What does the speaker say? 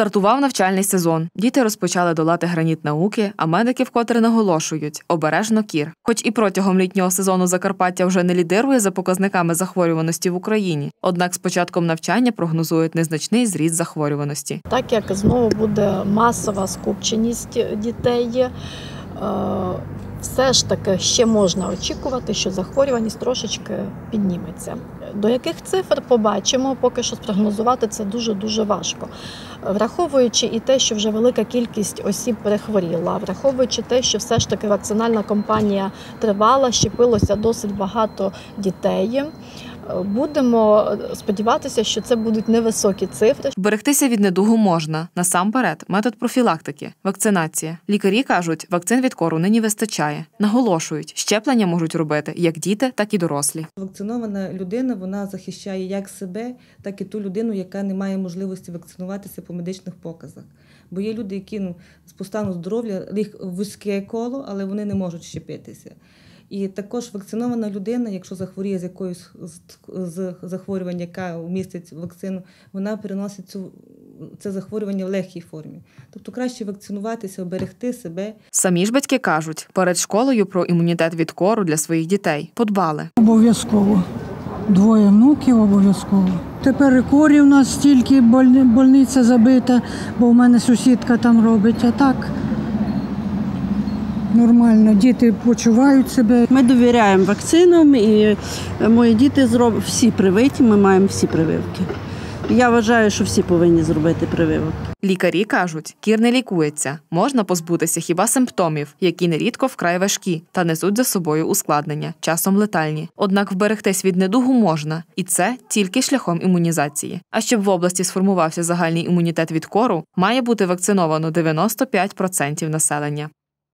Стартував навчальний сезон. Діти розпочали долати граніт науки, а медики вкотре наголошують обережно кір. Хоч і протягом літнього сезону Закарпаття вже не лідирує за показниками захворюваності в Україні. Однак з початком навчання прогнозують незначний зріст захворюваності. Так як знову буде масова скупченість дітей, е, все ж таки ще можна очікувати, що захворюваність трошечки підніметься. До яких цифр побачимо, поки що спрогнозувати це дуже дуже важко. Враховуючи і те, що вже велика кількість осіб перехворіла, враховуючи те, що все ж таки вакцинальна кампанія тривала, щепилося досить багато дітей. Будемо сподіватися, що це будуть невисокі цифри. Берегтися від недугу можна насамперед. Метод профілактики, вакцинація. Лікарі кажуть, вакцин від кору нині вистачає. Наголошують, щеплення можуть робити як діти, так і дорослі. Вакцинована людина вона захищає як себе, так і ту людину, яка не має можливості вакцинуватися по медичних показах. Бо є люди, які ну, по стану здоров'я їх вузьке коло, але вони не можуть щепитися. І також вакцинована людина, якщо захворіє з якоюсь з захворювань, яка містить вакцину, вона переносить цю це захворювання в легкій формі. Тобто краще вакцинуватися, оберегти себе. Самі ж батьки кажуть, перед школою про імунітет від кору для своїх дітей подбали. Обов'язково. Двоє внуків обов'язково. Тепер і корі у нас стільки больниця забита, бо в мене сусідка там робить. А так нормально, діти почувають себе. Ми довіряємо вакцинам, і мої діти зроблять всі привиті. Ми маємо всі прививки. Я вважаю, що всі повинні зробити прививок. Лікарі кажуть, кір не лікується, можна позбутися хіба симптомів, які нерідко вкрай важкі та несуть за собою ускладнення, часом летальні. Однак вберегтись від недугу можна, і це тільки шляхом імунізації. А щоб в області сформувався загальний імунітет від кору, має бути вакциновано 95% населення.